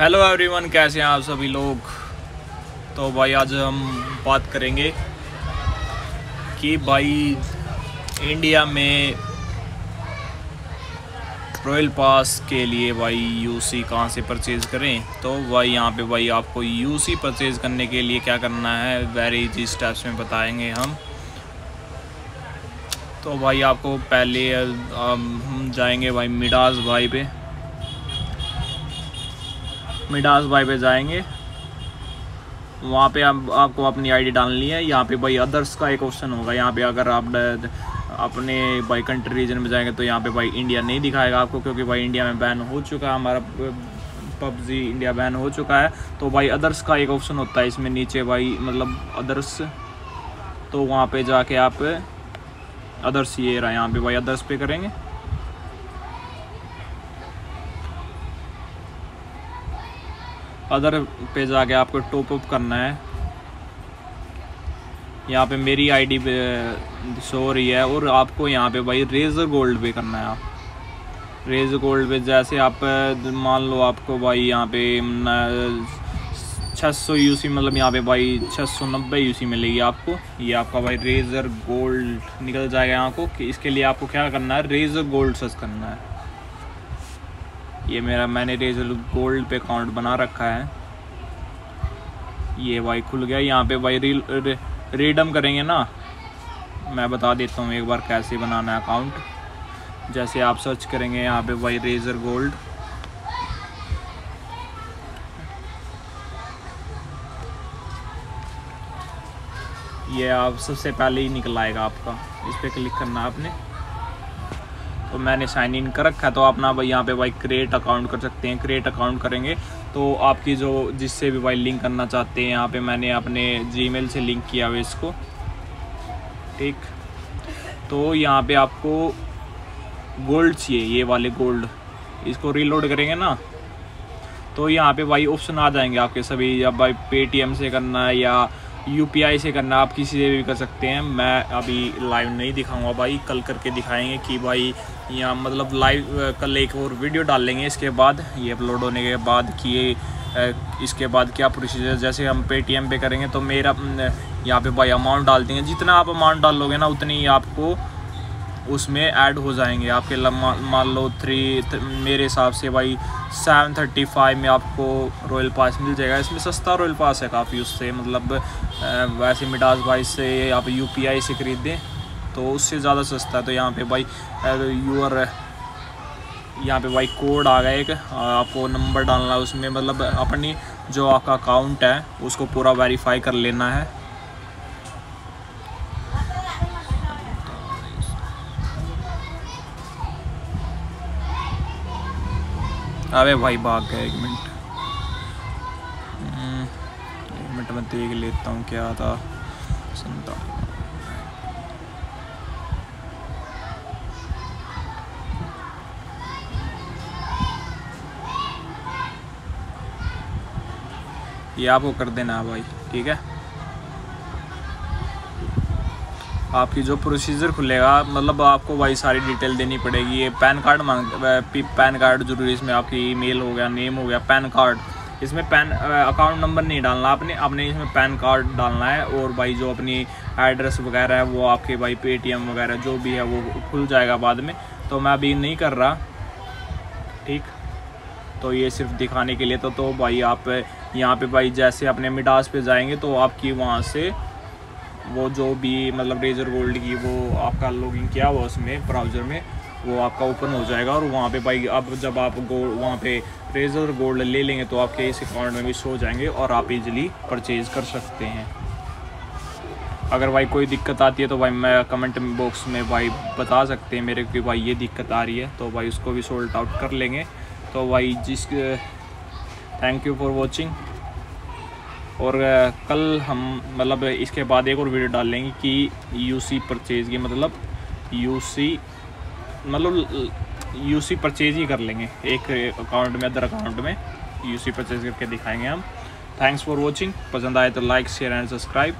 Hello everyone कैसे हैं आप सभी लोग? तो भाई आज हम बात करेंगे कि भाई इंडिया में रॉयल पास के लिए भाई यूसी कहाँ से परचेज़ करें? तो भाई यहाँ पे भाई आपको यूसी परचेज़ करने के लिए क्या करना है वेरी इजी स्टेप्स में बताएँगे हम। तो भाई आपको पहले हम जाएँगे भाई मिडास भाई पे। मिडास भाई पे जाएँगे। वहाँ पे आप, आपको अपनी आईडी डालनी है। यहाँ पे भाई अदर्स का एक ऑप्शन होगा। यहाँ पे अगर आप अपने भाई कंट्री रीजन में जाएँगे तो यहाँ पे भाई इंडिया नहीं दिखाएगा आपको, क्योंकि भाई इंडिया में बैन हो चुका है। हमारा पबजी इंडिया बैन हो चुका है। तो भाई अदर्स का एक ऑप्शन होता है इसमें नीचे भाई मतलब अदर्स तो वहाँ पे जाके आप अदर्स ये रहा, यहाँ पे भाई अदर्स पे करेंगे। अदर पे जाके आपको टॉप अप करना है। यहाँ पे मेरी आईडी पे शो रही है और आपको यहाँ पे भाई रेजर गोल्ड पे करना है आप। रेजर गोल्ड पे जैसे आप, मान लो आपको भाई यहाँ पे छः सौ यू सी मतलब यहाँ पे भाई छः सौ नब्बे यू सी मिलेगी आपको। ये आपका भाई रेजर गोल्ड निकल जाएगा यहाँ को। कि इसके लिए आपको क्या करना है? रेजर गोल्ड सर्च करना है। ये मेरा मैंने रेजल गोल्ड पे अकाउंट बना रखा है। ये भाई खुल गया यहाँ पे भाई रील रे, रीडम करेंगे ना। मैं बता देता हूँ एक बार कैसे बनाना है अकाउंट। जैसे आप सर्च करेंगे यहाँ पे भाई रेजर गोल्ड। ये आप सबसे पहले ही निकल आएगा आपका। इस पर क्लिक करना आपने। तो मैंने साइन इन कर रखा है तो आप ना भाई यहाँ पे भाई क्रिएट अकाउंट कर सकते हैं क्रिएट अकाउंट करेंगे। तो आपकी जो, जिससे भी भाई लिंक करना चाहते हैं, यहाँ पे मैंने अपने जीमेल से लिंक किया हुआ इसको। ठीक। तो यहाँ पे आपको गोल्ड चाहिए, ये वाले गोल्ड इसको रीलोड करेंगे ना। तो यहाँ पे भाई ऑप्शन आ जाएँगे आपके सभी, या भाई पेटीएम से करना है, या UPI से करना, आप किसी से भी कर सकते हैं। मैं अभी लाइव नहीं दिखाऊँगा भाई, कल करके दिखाएँगे कि भाई यहाँ मतलब लाइव कल एक और वीडियो डाल लेंगे। इसके बाद, ये अपलोड होने के बाद कि ये इसके बाद क्या प्रोसीजर जैसे हम पेटीएम पे करेंगे तो मेरा यहाँ पे भाई अमाउंट डाल देंगे। जितना आप अमाउंट डालोगे ना, उतनी ही आपको उसमें ऐड हो जाएँगे। आपके मान लो थ्री मेरे हिसाब से भाई सेवन थर्टी फाइव में आपको रॉयल पास मिल जाएगा। इसमें सस्ता रॉयल पास है काफ़ी उससे मतलब वैसे मिडास भाई से आप यू पी आई से ख़रीदें तो उससे ज़्यादा सस्ता है। तो यहाँ पे भाई यूर यहाँ पे भाई कोड आ गया एक आपको नंबर डालना है उसमें मतलब अपनी जो आपका अकाउंट है, उसको पूरा वेरीफाई कर लेना है। अबे भाई भाग गया एक मिनट। हम्म, एक मिनट में देख लेता हूँ क्या था। सुनता ये आपको कर देना भाई ठीक है? आपकी जो प्रोसीजर खुलेगा मतलब आपको भाई सारी डिटेल देनी पड़ेगी। ये पैन कार्ड मांग पैन कार्ड ज़रूरी इसमें आपकी ईमेल हो गया नेम हो गया पैन कार्ड इसमें पैन अकाउंट नंबर नहीं डालना, आपने अपने इसमें पैन कार्ड डालना है और भाई जो अपनी एड्रेस वगैरह है, वो आपके भाई पेटीएम वगैरह जो भी है, वो खुल जाएगा बाद में। तो मैं अभी नहीं कर रहा, ठीक? तो ये सिर्फ़ दिखाने के लिए तो तो भाई आप यहाँ पे भाई जैसे अपने मिडास पे जाएँगे तो आपकी वहाँ से वो जो भी मतलब रेजर गोल्ड की वो आपका लॉगिंग किया हुआ उसमें ब्राउज़र में, वो आपका ओपन हो जाएगा और वहाँ पे भाई अब जब आप गोल्ड वहाँ पे रेजर गोल्ड ले लेंगे तो आपके इस अकाउंट में भी शो जाएँगे और आप इजीली परचेज़ कर सकते हैं। अगर भाई कोई दिक्कत आती है तो भाई मैं कमेंट बॉक्स में भाई बता सकते हैं मेरे कि भाई ये दिक्कत आ रही है तो भाई उसको भी सोल्ट आउट कर लेंगे। तो भाई जिस थैंक यू फॉर वॉचिंग और कल हम मतलब इसके बाद एक और वीडियो डाल लेंगे कि यूसी परचेज़ की मतलब यूसी मतलब यूसी परचेज़ ही कर लेंगे। एक अकाउंट में अदर अकाउंट में यूसी परचेज़ करके दिखाएँगे हम। थैंक्स फॉर वॉचिंग पसंद आए तो लाइक शेयर एंड सब्सक्राइब